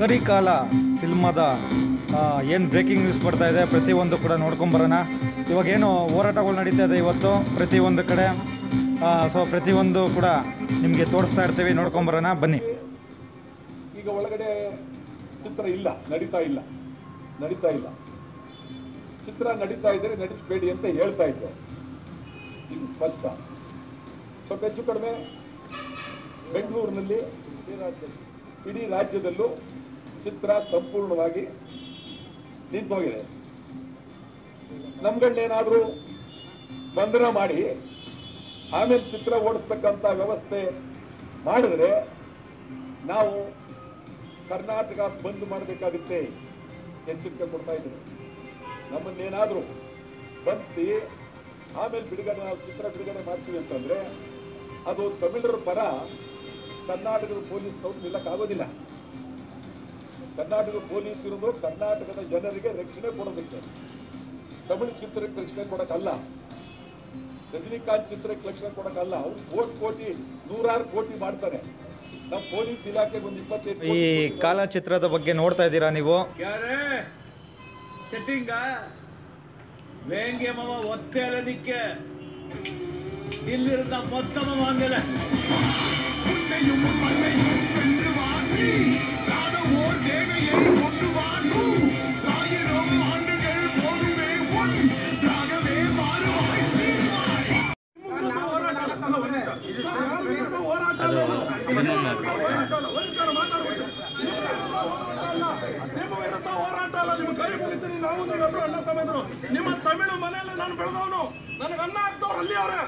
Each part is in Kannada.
ಕರಿಕಾಲ ಸಿನಿಮಾದ ಏನು ಬ್ರೇಕಿಂಗ್ ನ್ಯೂಸ್ ಬರ್ತಾ ಇದೆ, ಪ್ರತಿಯೊಂದು ಕೂಡ ನೋಡ್ಕೊಂಬರೋಣ ಇವಾಗ ಏನು ಹೋರಾಟಗಳು ನಡೀತಾ ಇದೆ ಇವತ್ತು, ಪ್ರತಿಯೊಂದು ಕಡೆ. ಸೊ ಪ್ರತಿಯೊಂದು ಕೂಡ ನಿಮಗೆ ತೋರಿಸ್ತಾ ಇರ್ತೀವಿ ನೋಡ್ಕೊಂಬರೋಣ ಬನ್ನಿ. ಈಗ ಒಳಗಡೆ ಚಿತ್ರ ಇಲ್ಲ, ನಡೀತಾ ಇಲ್ಲ ನಡೀತಾ ಇಲ್ಲ. ಚಿತ್ರ ನಡೀತಾ ಇದ್ದರೆ ನಡೆಸಬೇಡಿ ಅಂತ ಹೇಳ್ತಾ ಇದ್ದೆ. ಇದು ಸ್ಪಷ್ಟ. ಸ್ವಲ್ಪ ಹೆಚ್ಚು ಕಡಿಮೆ, ಬೆಂಗಳೂರಿನಲ್ಲಿ ಇಡೀ ರಾಜ್ಯದಲ್ಲೂ ಚಿತ್ರ ಸಂಪೂರ್ಣವಾಗಿ ನಿಂತೋಗಿದೆ. ನಮ್ಗಳನ್ನೇನಾದರೂ ಬಂಧನ ಮಾಡಿ ಆಮೇಲೆ ಚಿತ್ರ ಓಡಿಸ್ತಕ್ಕಂಥ ವ್ಯವಸ್ಥೆ ಮಾಡಿದ್ರೆ ನಾವು ಕರ್ನಾಟಕ ಬಂದ್ ಮಾಡಬೇಕಾಗುತ್ತೆ ಎಚ್ಚರಿಕೆ ಕೊಡ್ತಾ ಇದ್ದೀವಿ. ನಮ್ಮನ್ನೇನಾದರೂ ಬಂಧಿಸಿ ಆಮೇಲೆ ಬಿಡುಗಡೆ ನಾವು ಚಿತ್ರ ಬಿಡುಗಡೆ ಮಾಡ್ತೀವಿ ಅಂತಂದ್ರೆ ಅದು ತಮಿಳರ ಪರ ಕರ್ನಾಟಕದ ಪೊಲೀಸ್ನವ್ರು ನಿಲ್ಲಕ್ಕಾಗೋದಿಲ್ಲ ಕರ್ನಾಟಕ ಪೊಲೀಸ್ ಇರೋದು ಕರ್ನಾಟಕದ ಜನರಿಗೆ ರಕ್ಷಣೆ ಕೊಡೋದಕ್ಕೆ. ತಮಿಳು ಚಿತ್ರಕ್ಕೆ ರಕ್ಷಣೆ ಕೊಡೋಕ್ಕಲ್ಲ ರಜನಿಕಾಂತ್ ಚಿತ್ರಕ್ಕೆ ರಕ್ಷಣೆ ಕೊಡೋಕ್ಕಲ್ಲ ಅವ್ರು ಕೋಟಿ ಕೋಟಿ ನೂರಾರು ಕೋಟಿ ಮಾಡ್ತಾರೆ. ನಮ್ಮ ಪೊಲೀಸ್ ಇಲಾಖೆ ಒಂದು ಇಪ್ಪತ್ತೈದು ಈ ಕಾಲ ಚಿತ್ರದ ಬಗ್ಗೆ ನೋಡ್ತಾ ಇದ್ದೀರಾ ನೀವು? ಸೆಟ್ಟಿಂಗ? ವೇಂಗೆ ಮವ ಇಲ್ಲಿರುತ್ತ ಮೊತ್ತ ಮವ ವಿರುದ್ಧ ಹೋರಾಟ ಅಲ್ಲ ನಿಮ್ಮ ಕೈ ನಾವು ನಿಮ್ಮ ತಮಿಳು ಮನೆಯಲ್ಲಿ ನಾನು ಬೆಳೆದವನು. ನನಗೆ ಅನ್ನ ಆಗ್ತವ್ರು ಅಲ್ಲಿ ಅವ್ರೆ.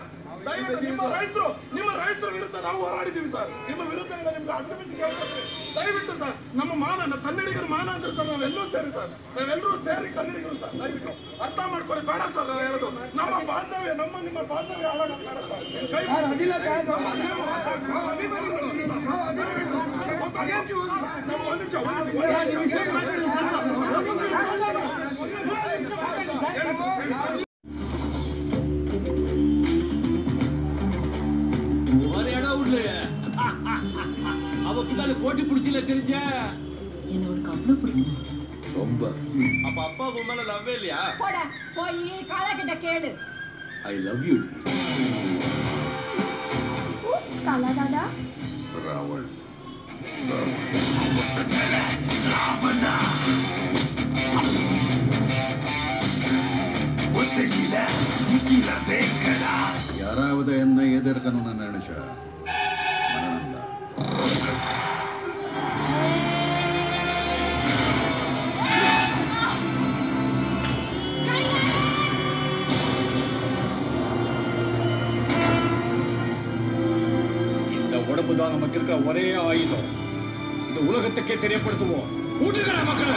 ದಯವಿಟ್ಟು ನಿಮ್ಮ ರೈತರು ನಿಮ್ಮ ರೈತರ ವಿರುದ್ಧ ನಾವು ಹೋರಾಡಿದ್ದೀವಿ ಸರ್. ನಿಮ್ಮ ವಿರುದ್ಧ ನಿಮ್ಗೆ ಅಗ್ರಿಮೆಂಟ್ ಕೇಳ್ಕೊತೀವಿ ದಯವಿಟ್ಟು ಸರ್ ನಮ್ಮ ಮಾನ ಕನ್ನಡಿಗರ ಮಾನ ಅಂದ್ರೆ ಸರ್ ನಾವೆಲ್ಲರೂ ಸೇರಿ ಸರ್. ನಾವೆಲ್ಲರೂ ಸೇರಿ ಕನ್ನಡಿಗರು ಸರ್ ದಯವಿಟ್ಟು. ಅರ್ಥ ಮಾಡ್ಕೊಳ್ಳಿ ಬೇಡ ಸರ್ ನಾನು ಹೇಳೋದು. ನಮ್ಮ ಬಾಂಧವ್ಯ ನಮ್ಮ ನಿಮ್ಮ ಬಾಂಧವ್ಯ ಹಾಳಾಗೋದು ஊர்ல அவ பின்னால போட்டி பிடிச்சல தெரிஞ்ச? என்ன உனக்கு அவ்வளவு பிடிக்கும். ரொம்ப. அப்ப அப்பா உன் மேல லவ் இல்லையா? போட போய் காலா கிட்ட கேடு ஐ லவ் யூ டி ஊஸ் ராவல் ராவணா. யாராவது என்ன எதிர்க்கணும்னு நினைச்சா? உடம்பு தான் நமக்கு இருக்கிற ஒரே ஆயுதம். இந்த உலகத்துக்கே தெரியப்படுத்துவோம். கூட்டுக்கிற மக்களை!